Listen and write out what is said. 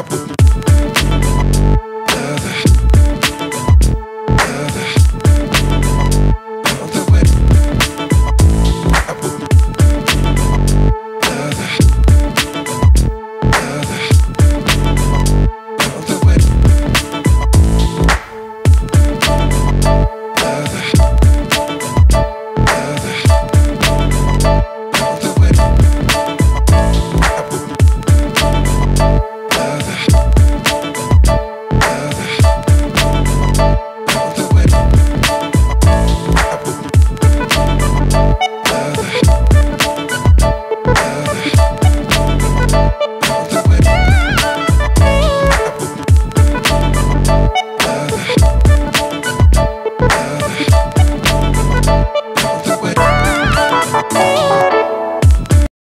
I put